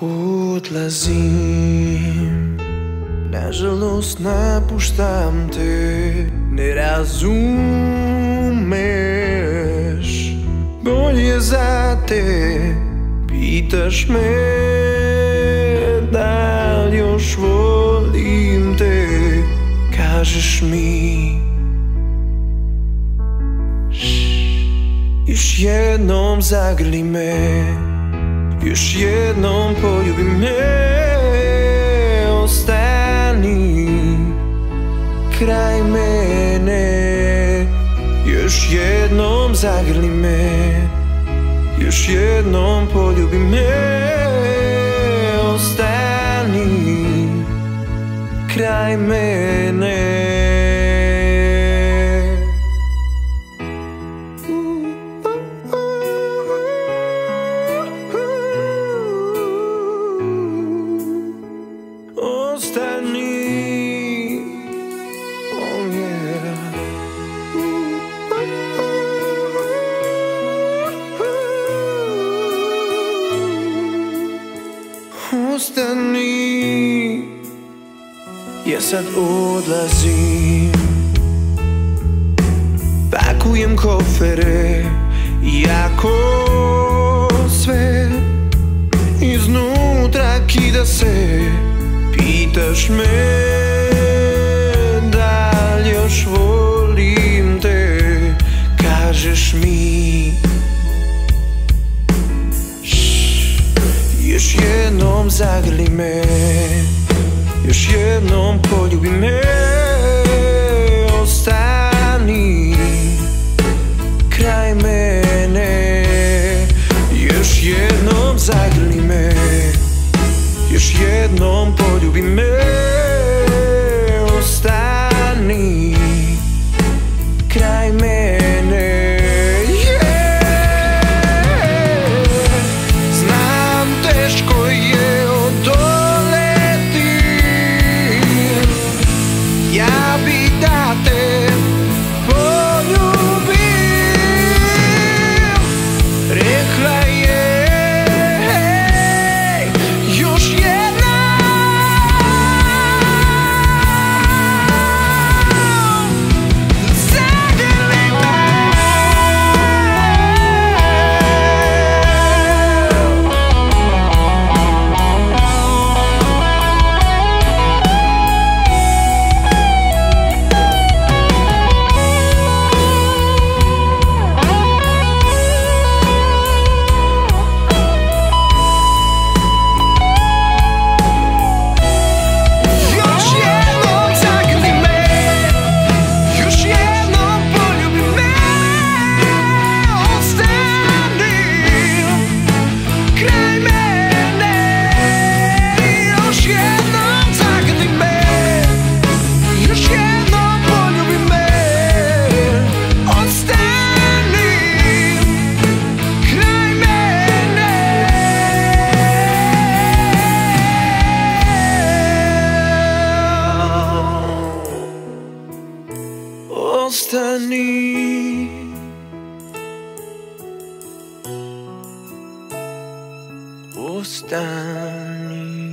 U lazim? Në zhëllos në pushtam të Në razumesh Bolje za te Pitash me Daljo shvolim te Kažeš mi ish Już jedną zagrlimy Još jednom poljubi me Ostani. Kraj mene Još jednom zagrli me. Još jednom poljubi me Ostani. Kraj mene Ostani Ja sad odlazim. Pakujem kofere Jako sve Iznutra kida se Pitaš me zagrli me. Još jednom poljubi me olvídate. hastaneye Ostani